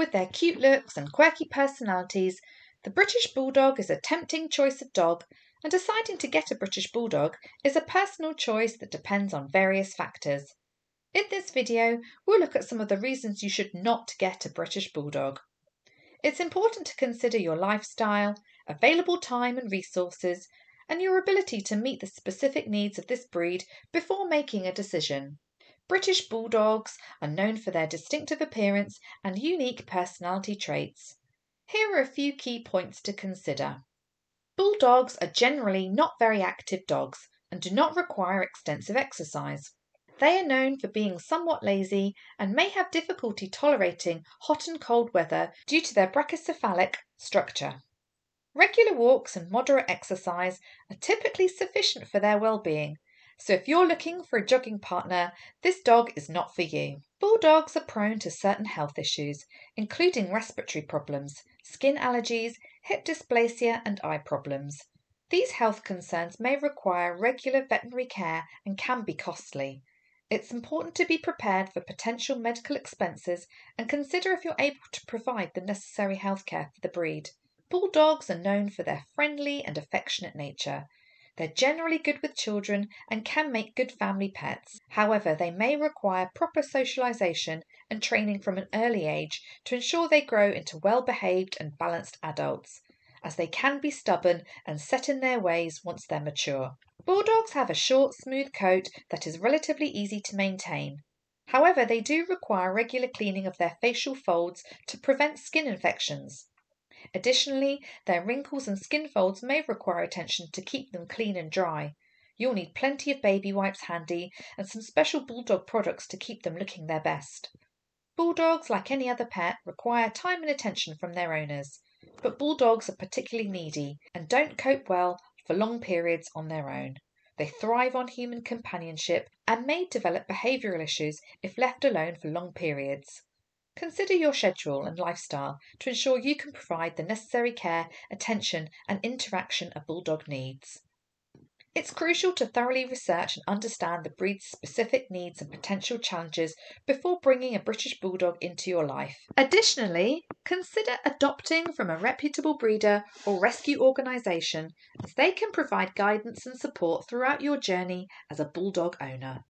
With their cute looks and quirky personalities, the British Bulldog is a tempting choice of dog, and deciding to get a British Bulldog is a personal choice that depends on various factors. In this video, we'll look at some of the reasons you should not get a British Bulldog. It's important to consider your lifestyle, available time and resources, and your ability to meet the specific needs of this breed before making a decision. British Bulldogs are known for their distinctive appearance and unique personality traits. Here are a few key points to consider. Bulldogs are generally not very active dogs and do not require extensive exercise. They are known for being somewhat lazy and may have difficulty tolerating hot and cold weather due to their brachycephalic structure. Regular walks and moderate exercise are typically sufficient for their well-being, so if you're looking for a jogging partner, this dog is not for you. Bulldogs are prone to certain health issues, including respiratory problems, skin allergies, hip dysplasia, and eye problems. These health concerns may require regular veterinary care and can be costly. It's important to be prepared for potential medical expenses and consider if you're able to provide the necessary healthcare for the breed. Bulldogs are known for their friendly and affectionate nature. They're generally good with children and can make good family pets. However, they may require proper socialization and training from an early age to ensure they grow into well behaved and balanced adults, as they can be stubborn and set in their ways once they're mature. Bulldogs have a short, smooth coat that is relatively easy to maintain. However, they do require regular cleaning of their facial folds to prevent skin infections. Additionally, their wrinkles and skin folds may require attention to keep them clean and dry. You'll need plenty of baby wipes handy and some special bulldog products to keep them looking their best. Bulldogs, like any other pet, require time and attention from their owners, but bulldogs are particularly needy and don't cope well for long periods on their own. They thrive on human companionship and may develop behavioural issues if left alone for long periods. Consider your schedule and lifestyle to ensure you can provide the necessary care, attention, and interaction a bulldog needs. It's crucial to thoroughly research and understand the breed's specific needs and potential challenges before bringing a British Bulldog into your life. Additionally, consider adopting from a reputable breeder or rescue organisation as they can provide guidance and support throughout your journey as a Bulldog owner.